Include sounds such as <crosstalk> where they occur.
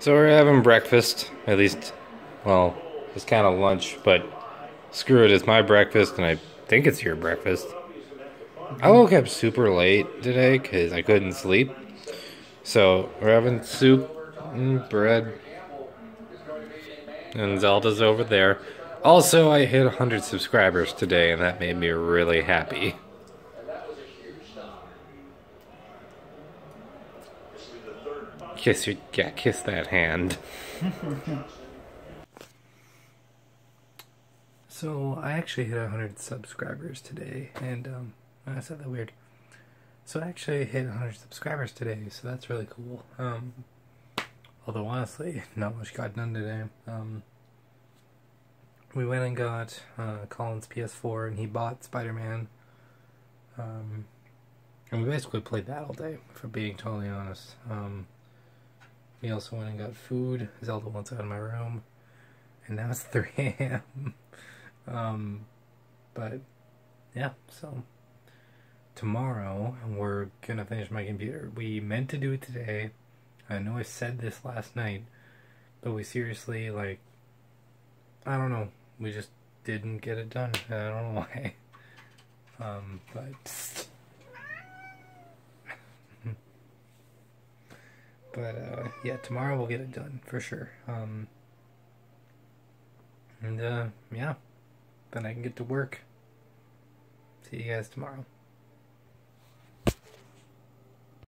So we're having breakfast, at least, well, it's kind of lunch, but screw it, it's my breakfast, and I think it's your breakfast. I woke up super late today because I couldn't sleep. So we're having soup and bread. And Zelda's over there. Also, I hit 100 subscribers today, and that made me really happy. Kiss your, yeah, kiss that hand. <laughs> so I actually hit 100 subscribers today, and um, I said that weird. So I actually hit 100 subscribers today, so that's really cool. Um, although honestly, <laughs> not much got done today. Um, we went and got uh, Colin's PS4, and he bought Spider-Man. Um, and we basically played that all day, for being totally honest. Um, we also went and got food. Zelda wants out of my room. And now it's <laughs> 3 a.m. um, but, yeah, so tomorrow we're gonna finish my computer. We meant to do it today. I know I said this last night, but we seriously, like, I don't know. We just didn't get it done. I don't know <laughs> why. Um, but But uh, yeah, tomorrow we'll get it done for sure. Um, and uh, yeah, then I can get to work. See you guys tomorrow.